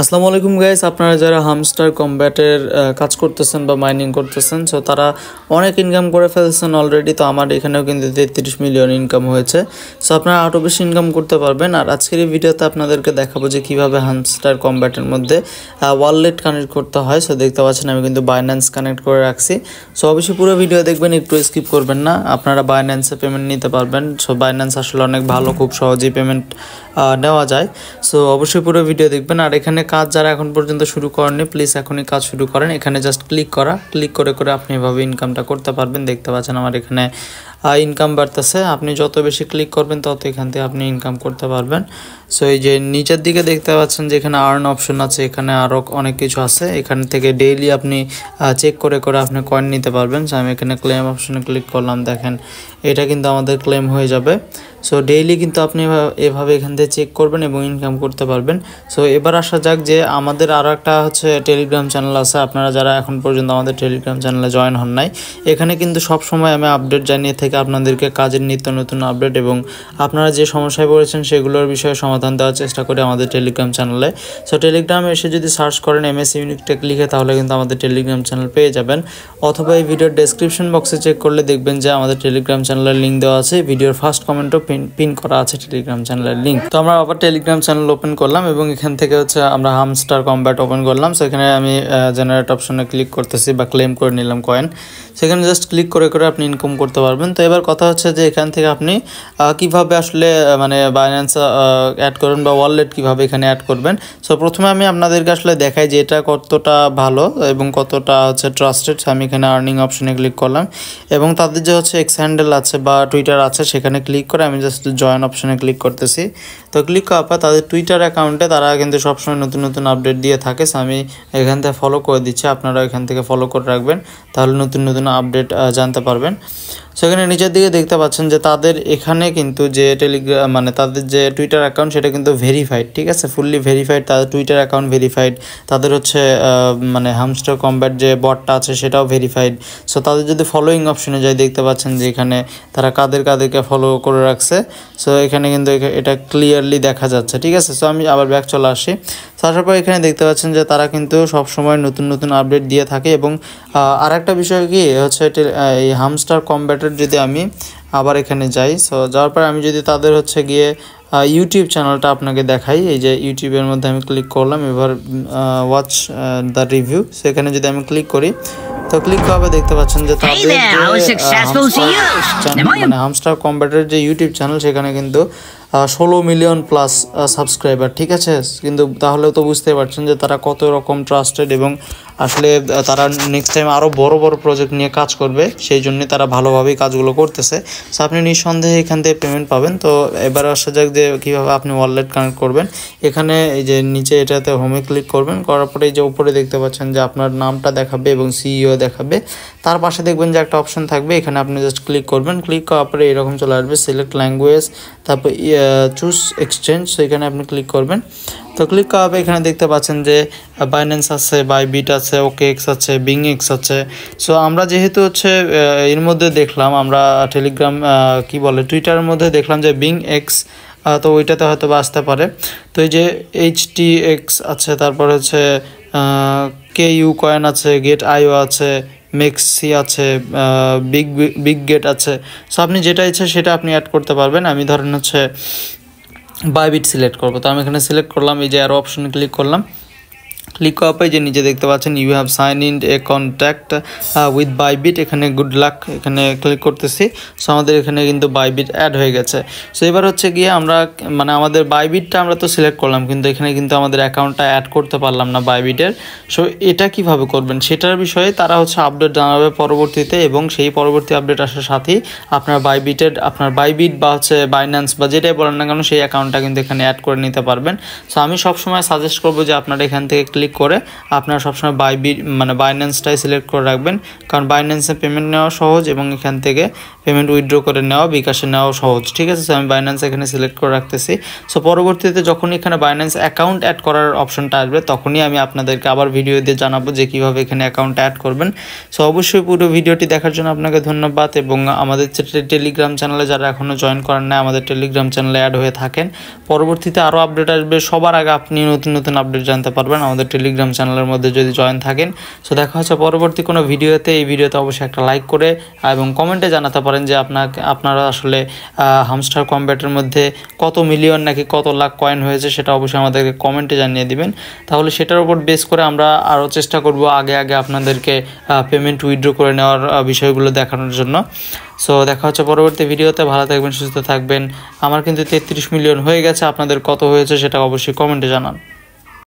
আসসালামু আলাইকুম গাইস আপনারা যারা হামস্টার কম্ব্যাটের কাজ করতেছেন বা মাইনিং করতেছেন সো তারা অনেক ইনকাম করে ফেলছেন অলরেডি তো আমার এখানেও কিন্তু তেত্রিশ মিলিয়ন ইনকাম হয়েছে। সো আপনারা আরও বেশি ইনকাম করতে পারবেন। আর আজকের এই ভিডিওতে আপনাদেরকে দেখাবো যে কীভাবে হামস্টার কম্ব্যাটের মধ্যে ওয়ালেট কানেক্ট করতে হয়। সো দেখতে পাচ্ছেন আমি কিন্তু বাইন্যান্স কানেক্ট করে রাখছি। সো অবশ্যই পুরো ভিডিও দেখবেন, একটু স্কিপ করবেন না। আপনারা বাইন্যান্সে পেমেন্ট নিতে পারবেন। সো বাইন্যান্স আসলে অনেক ভালো, খুব সহজেই পেমেন্ট নেওয়া যায়। সো অবশ্যই পুরো ভিডিও দেখবেন। আর এখানে কাজ যারা এখন পর্যন্ত শুরু করেননি প্লিজ এখনই কাজ শুরু করেন। এখানে জাস্ট ক্লিক করা। ক্লিক করে করে আপনি এভাবে ইনকামটা করতে পারবেন। দেখতে পাচ্ছেন আমার এখানে ইনকাম বাড়তেছে। আপনি যত বেশি ক্লিক করবেন, তত এখান থেকে আপনি ইনকাম করতে পারবেন। সো এই যে নিচের দিকে দেখতে পাচ্ছেন যে এখানে আর্ন অপশন আছে, এখানে আরও অনেক কিছু আছে। এখান থেকে ডেইলি আপনি চেক করে করে আপনি কয়েন নিতে পারবেন। সো আমি এখানে ক্লেম অপশনে ক্লিক করলাম। দেখেন, এটা কিন্তু আমাদের ক্লেম হয়ে যাবে। সো ডেইলি কিন্তু আপনি এভাবে এখান থেকে চেক করবেন এবং ইনকাম করতে পারবেন। সো এবার আসা যাক যে আমাদের আরও একটা হচ্ছে টেলিগ্রাম চ্যানেল আছে। আপনারা যারা এখন পর্যন্ত আমাদের টেলিগ্রাম চ্যানেলে জয়েন হন নাই, এখানে কিন্তু সব সময় আমি আপডেট জানিয়ে থেকে আপনাদেরকে কাজের নিত্য নতুন আপডেট এবং আপনারা যে সমস্যায় পড়েছেন সেগুলোর বিষয়ে সমাধান দেওয়ার চেষ্টা করি আমাদের টেলিগ্রাম চ্যানেলে সো টেলিগ্রামে এসে যদি সার্চ করেন এম এস ইউনিকটেক লিখে, তাহলে কিন্তু আমাদের টেলিগ্রাম চ্যানেল পেয়ে যাবেন। অথবা এই ভিডিওর ডেসক্রিপশন বক্সে চেক করলে দেখবেন যে আমাদের টেলিগ্রাম চ্যানেলের লিঙ্ক দেওয়া আছে। ভিডিওর ফার্স্ট কমেন্টও পিন করা আছে টেলিগ্রাম চ্যানেলের লিঙ্ক তো আমরা আবার টেলিগ্রাম চ্যানেল ওপেন করলাম এবং এখান থেকে হচ্ছে আমরা হামস্টার কম্ব্যাট ওপেন করলাম। সেখানে আমি জেনারেট অপশনে ক্লিক করতেছি বা ক্লেম করে নিলাম কয়েন সেখানে জাস্ট ক্লিক করে করে আপনি ইনকাম করতে পারবেন। তো এবার কথা হচ্ছে যে এখান থেকে আপনি কীভাবে আসলে মানে বাইন্যান্স অ্যাড করবেন বা ওয়ালেট কীভাবে এখানে অ্যাড করবেন। সো প্রথমে আমি আপনাদেরকে আসলে দেখাই যে এটা কতটা ভালো এবং কতটা হচ্ছে ট্রাস্টেড আমি এখানে আর্নিং অপশনে ক্লিক করলাম এবং তাদের যে হচ্ছে এক্স হ্যান্ডেল আছে বা টুইটার আছে, সেখানে ক্লিক করে আমি জাস্ট জয়েন অপশনে ক্লিক করতেছি। তো ক্লিক পর তাদের টুইটার অ্যাকাউন্টে তারা কিন্তু সবসময় নতুন নতুন আপডেট দিয়ে থাকে। সো আমি এখান থেকে ফলো করে দিচ্ছি। আপনারা এখান থেকে ফলো করে রাখবেন। তাহলে নতুন নতুন আপডেট জানতে পারবেন। সেখানে নিচের দিকে দেখতে পাচ্ছেন যে তাদের এখানে কিন্তু যে টেলিগ্রাম মানে তাদের যে টুইটার অ্যাকাউন্ট সেটা কিন্তু ভেরিফাইড ঠিক আছে? ফুললি ভেরিফাইড তাদের টুইটার অ্যাকাউন্ট ভেরিফাইড তাদের হচ্ছে মানে হামস্টার কম্ব্যাট যে বটটা আছে, সেটাও ভেরিফাইড সো তাদের যদি ফলোয়িং অপশনে যাই, দেখতে পাচ্ছেন যে এখানে তারা কাদের কাদেরকে ফলো করে রাখছে। সো এখানে কিন্তু এটা ক্লিয়ারলি দেখা যাচ্ছে ঠিক আছে? সো আমি আবার ব্যাক চলে আসি। আসার পর এখানে দেখতে পাচ্ছেন যে তারা কিন্তু সবসময় নতুন নতুন আপডেট দিয়ে থাকে এবং আর একটা বিষয় কি হচ্ছে এই হামস্টার কম্ব্যাটের যদি আমি আবার এখানে যাই সো যাওয়ার পর আমি যদি তাদের হচ্ছে গিয়ে ইউটিউব চ্যানেলটা আপনাকে দেখাই এই যে ইউটিউবের মধ্যে আমি ক্লিক করলাম এবার ওয়াচ দ্য রিভিউ সেখানে যদি আমি ক্লিক করি তো ক্লিক করবে দেখতে পাচ্ছেন যে তাদের মানে হামস্টার কম্ব্যাটের যে ইউটিউব চ্যানেল সেখানে কিন্তু ষোলো মিলিয়ন প্লাস সাবস্ক্রাইবার ঠিক আছে? কিন্তু তাহলেও তো বুঝতে পারছেন যে তারা কত রকম ট্রাস্টেড এবং আসলে তারা নেক্সট টাইম আরও বড় বড় প্রজেক্ট নিয়ে কাজ করবে, সেই জন্য তারা ভালোভাবেই কাজগুলো করতেছে। সো আপনি নিঃসন্দেহে এখান থেকে পেমেন্ট পাবেন। তো এবার আসা যাক যে কীভাবে আপনি ওয়ালেট কানেক্ট করবেন। এখানে এই যে নিচে এটাতে হোমে ক্লিক করবেন। করার পরে যে উপরে দেখতে পাচ্ছেন যে আপনার নামটা দেখাবে এবং সিইও দেখাবে। তার পাশে দেখবেন যে একটা অপশন থাকবে। এখানে আপনি জাস্ট ক্লিক করবেন। ক্লিক করার পরে এরকম চলে আসবে। সিলেক্ট ল্যাঙ্গুয়েজ তারপর চুজ এক্সচেঞ্জ সেখানে আপনি ক্লিক করবেন। তো ক্লিক করার এখানে দেখতে পাচ্ছেন যে বাইন্যান্স আছে বাইবিট আছে ওকে এক্স আছে বিং এক্স আছে। সো আমরা যেহেতু হচ্ছে এর মধ্যে দেখলাম, আমরা টেলিগ্রাম কি বলে টুইটারের মধ্যে দেখলাম যে বিং এক্স তো ওইটাতে হয়তো বা আসতে পারে। তো এই যে এইচ টি এক্স আছে, তারপর হচ্ছে কে ইউ কয়েন আছে গেট আইও আছে মেক্সি আছে বিগ বিগ গেট আছে। সো আপনি যেটা ইচ্ছে সেটা আপনি অ্যাড করতে পারবেন। আমি ধরেন হচ্ছে বাইবিট সিলেক্ট করব। তো আমি এখানে সিলেক্ট করলাম, এই যে আরও অপশনে ক্লিক করলাম। ক্লিক করার পরে যে নিচে দেখতে পাচ্ছেন you have sign in a contact with Bybit এখানে গুড লাক এখানে ক্লিক করতেছি। সো আমাদের এখানে কিন্তু বাইবিট অ্যাড হয়ে গেছে। সো এবার হচ্ছে গিয়ে আমরা মানে আমাদের বাইবিটটা আমরা তো সিলেক্ট করলাম, কিন্তু এখানে কিন্তু আমাদের অ্যাকাউন্টটা অ্যাড করতে পারলাম না বাইবিটের সো এটা কীভাবে করবেন? সেটার বিষয়ে তারা হচ্ছে আপডেট জানাবে পরবর্তীতে, এবং সেই পরবর্তী আপডেট আসার সাথেই আপনার বাইবিটের আপনার বাইবিট বা হচ্ছে বাইন্যান্স বা যেটাই বলেন না কেন, সেই অ্যাকাউন্টটা কিন্তু এখানে অ্যাড করে নিতে পারবেন। সো আমি সবসময় সাজেস্ট করব যে আপনারা এখান থেকে ক্লিক ক্লিক করে আপনারা সবসময় বাই মানে বাইন্যান্সটাই সিলেক্ট করে রাখবেন। কারণ বাইন্যান্সে পেমেন্ট নেওয়া সহজ এবং এখান থেকে পেমেন্ট উইথড্র করে নেওয়া বিকাশে নেওয়া সহজ। ঠিক আছে সো আমি বাইন্যান্স এখানে সিলেক্ট করে রাখতেছি। সো পরবর্তীতে যখন এখানে বাইন্যান্স অ্যাকাউন্ট অ্যাড করার অপশনটা আসবে, তখনই আমি আপনাদেরকে আবার ভিডিও দিয়ে জানাব যে কীভাবে এখানে অ্যাকাউন্ট অ্যাড করবেন। সো অবশ্যই পুরো ভিডিওটি দেখার জন্য আপনাকে ধন্যবাদ এবং আমাদের টেলিগ্রাম চ্যানেলে যারা এখনও জয়েন করেন না আমাদের টেলিগ্রাম চ্যানেলে অ্যাড হয়ে থাকেন। পরবর্তীতে আরও আপডেট আসবে। সবার আগে আপনি নতুন নতুন আপডেট জানতে পারবেন। আমাদের টেলিগ্রাম চ্যানেলের মধ্যে যদি জয়েন থাকেন। সো দেখা হচ্ছে পরবর্তী কোনো ভিডিওতে এই ভিডিওতে অবশ্যই একটা লাইক করে এবং কমেন্টে জানাতে পারেন যে আপনাকে, আপনারা আসলে হামস্টার কম্ব্যাটের মধ্যে কত মিলিয়ন নাকি কত লাখ কয়েন হয়েছে সেটা অবশ্যই আমাদেরকে কমেন্টে জানিয়ে দিবেন। তাহলে সেটার উপর বেস করে আমরা আরও চেষ্টা করব আগে আগে আপনাদেরকে পেমেন্ট উইথড্র করে নেওয়ার বিষয়গুলো দেখানোর জন্য। সো দেখা হচ্ছে পরবর্তী ভিডিওতে ভালো থাকবেন, সুস্থ থাকবেন। আমার কিন্তু তেত্রিশ মিলিয়ন হয়ে গেছে। আপনাদের কত হয়েছে সেটা অবশ্যই কমেন্টে জানান।